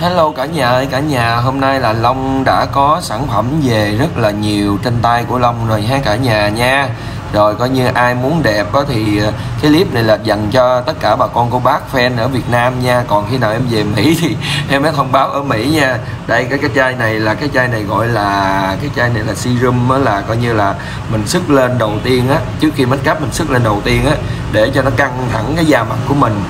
Hello cả nhà ơi, cả nhà. Hôm nay là Long đã có sản phẩm về rất là nhiều trên tay của Long rồi ha cả nhà nha. Rồi coi như ai muốn đẹp đó thì ờ, cái clip này là dành cho tất cả bà con cô bác fan ở Việt Nam nha. Còn khi nào em về Mỹ thì em mới thông báo ở Mỹ nha. Đây, cái cái chai này là, cái chai này gọi là, cái chai này là serum á, là coi như là mình sức lên đầu tiên á. Trước khi make up mình sức lên đầu tiên á, để cho nó căng thẳng cái da mặt của mình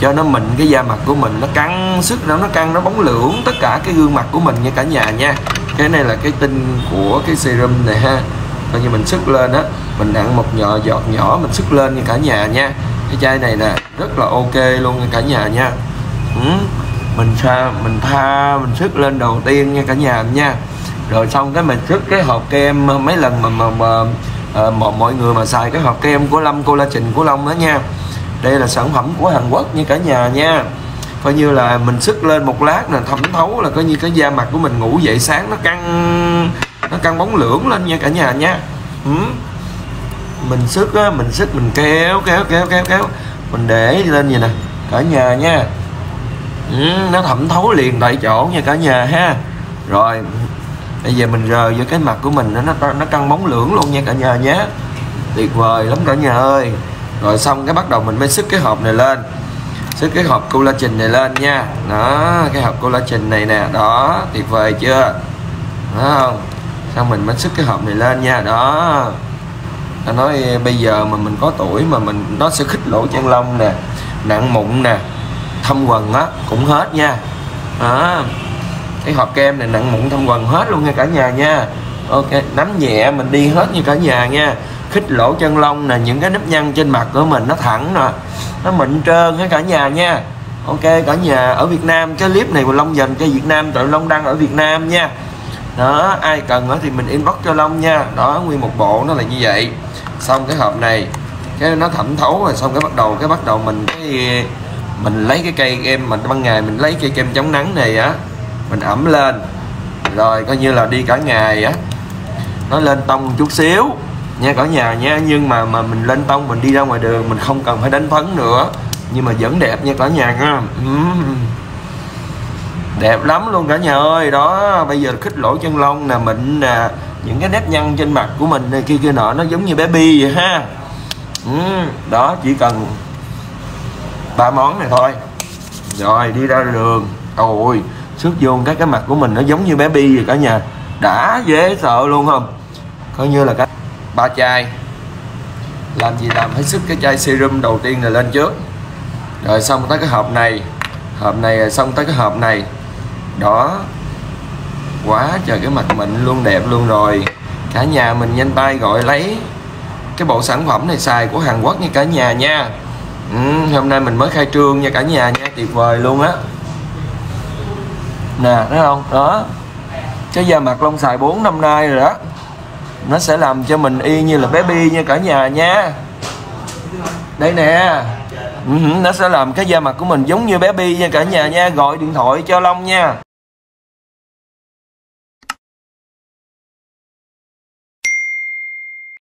cho nó mịn cái da mặt của mình nó căng sức nó nó căng nó bóng lưỡng tất cả cái gương mặt của mình nha cả nhà nha. Cái này là cái tinh của cái serum này ha. Coi như mình sức lên á mình nặng một nhỏ giọt nhỏ mình sức lên nha cả nhà nha. Cái chai này nè rất là ok luôn nha cả nhà nha. Ừ. mình pha mình tha mình sức lên đầu tiên nha cả nhà nha. Rồi xong cái mình sức cái hộp kem ờ, mấy lần mà mà, mà à, mọi, mọi người mà xài cái hộp kem của Lâm collagen của Long đó nha đây là sản phẩm của Hàn Quốc như cả nhà nha. Coi như là mình sức lên một lát là thẩm thấu là coi như cái da mặt của mình ngủ dậy sáng nó căng nó căng bóng lưỡng lên nha cả nhà nha. Ừ. mình sức á mình sức mình kéo kéo kéo kéo kéo. Mình để lên vậy nè cả nhà nha. Ừ, nó thẩm thấu liền tại chỗ nha cả nhà ha. Rồi bây giờ mình rờ vô cái mặt của mình nó nó, nó căng bóng lưỡng luôn nha cả nhà nhé tuyệt vời lắm cả nhà ơi rồi xong cái bắt đầu mình mới sức cái hộp này lên. Sức cái hộp collagen này lên nha. Đó, cái hộp collagen này nè. Đó, tuyệt vời chưa? Đó không? Xong mình mới sức cái hộp này lên nha. Đó. Nó nói bây giờ mà mình có tuổi mà mình, nó sẽ khích lỗ chân lông nè, nặng mụn nè, thâm quần á, cũng hết nha. Đó. Cái hộp kem này nặng mụn, thâm quần hết luôn nha cả nhà nha. Ok, nắm nhẹ mình đi hết như cả nhà nha khích lỗ chân lông nè, những cái nếp nhăn trên mặt của mình nó thẳng nè, nó mịn trơn hết cả nhà nha. Ok, cả nhà ở Việt Nam, cái clip này của Long dành cho Việt Nam, tụi Long đăng ở Việt Nam nha. Đó, ai cần thì mình inbox cho Long nha. Đó, nguyên một bộ nó là như vậy. Xong cái hộp này, cái nó thẩm thấu rồi, xong cái bắt đầu, cái bắt đầu mình cái, mình lấy cái cây kem mình ban ngày mình lấy cây kem chống nắng này á, mình ẩm lên. Rồi, coi như là đi cả ngày á. Nó lên tông chút xíu nha cả nhà nha, nhưng mà mà mình lên tông, mình đi ra ngoài đường, mình không cần phải đánh phấn nữa. Nhưng mà vẫn đẹp nha cả nhà nha. Đẹp lắm luôn cả nhà ơi. Đó, bây giờ khích lỗ chân lông nè mình nè, những cái nếp nhăn trên mặt của mình này, kia kia nọ, nó giống như bé bi vậy ha. Đó, chỉ cần ba món này thôi. Rồi, đi ra đường. Ôi sức vô cái cái mặt của mình nó giống như bé bi vậy cả nhà. Đã dễ sợ luôn không? Coi như là cái ba chai. Làm gì làm hết sức cái chai serum đầu tiên là lên trước. Rồi xong tới cái hộp này. Hộp này xong tới cái hộp này. Đó. Quá trời cái mặt mình luôn đẹp luôn rồi. Cả nhà mình nhanh tay gọi lấy cái bộ sản phẩm này xài của Hàn Quốc nha cả nhà nha. Ừ, hôm nay mình mới khai trương nha cả nhà nha tuyệt vời luôn á. Nè thấy không? Đó. Cái da mặt lông xài 4 năm nay rồi đó nó sẽ làm cho mình y như là bé bi nha cả nhà nha. Đây nè. Ừ nó sẽ làm cái da mặt của mình giống như bé bi nha cả nhà nha. Gọi điện thoại cho long nha.